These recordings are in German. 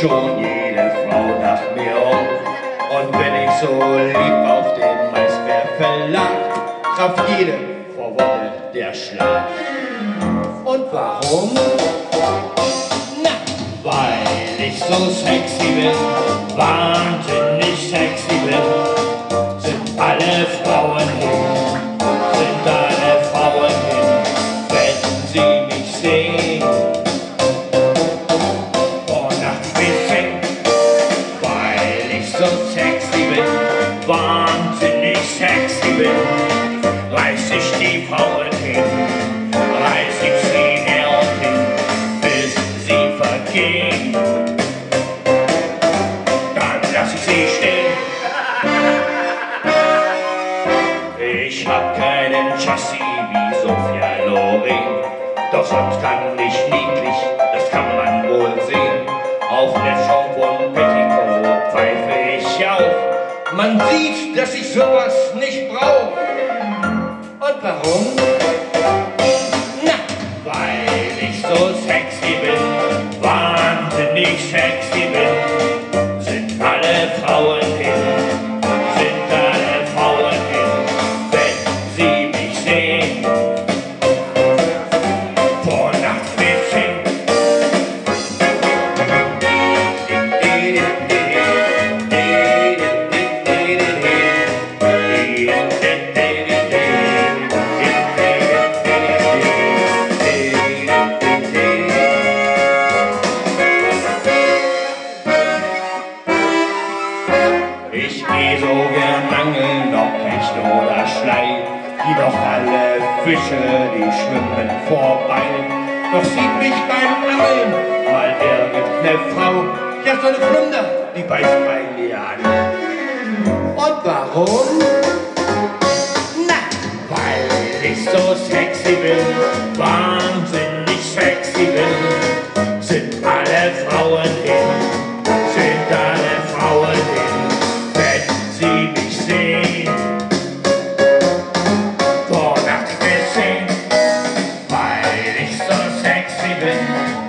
schon jede Frau nach mir um. Und wenn ich so lieb auf den Maisbär verlag, traf jede vor Woche der Schlag. Und warum? Na, weil ich so sexy bin, wahnsinnig sexy bin, sind alle Frauen hin, sind alle Frauen hin, wenn sie mich sehen. So sexy bin, wahnsinnig sexy bin, reiß ich die Frauen hin, reiß ich sie her und hin, bis sie vergehen. Dann lass ich sie stehen. Ich hab keinen Chassis wie Sophia Loren, doch sonst kann ich niedlich, Man sieht, dass ich sowas nicht brauch. Und warum? Na, weil ich so sexy bin, wahnsinnig sexy Ich geh so gern angeln, ob Hecht oder Schlei. Jedoch alle Fische, die schwimmen vorbei. Doch sieht mich beim Angeln mal irgendeine Frau. Ja, so eine Flunder, die beißt bei mir an. Und warum? Na, weil ich so sexy bin, wahnsinnig sexy bin,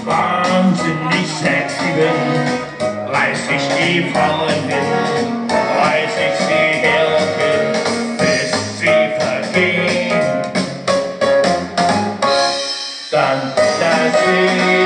wahnsinnig sexy bin, reiß ich die Frauen hin, reiß ich sie hin, bis sie vergehen. Dann lass ich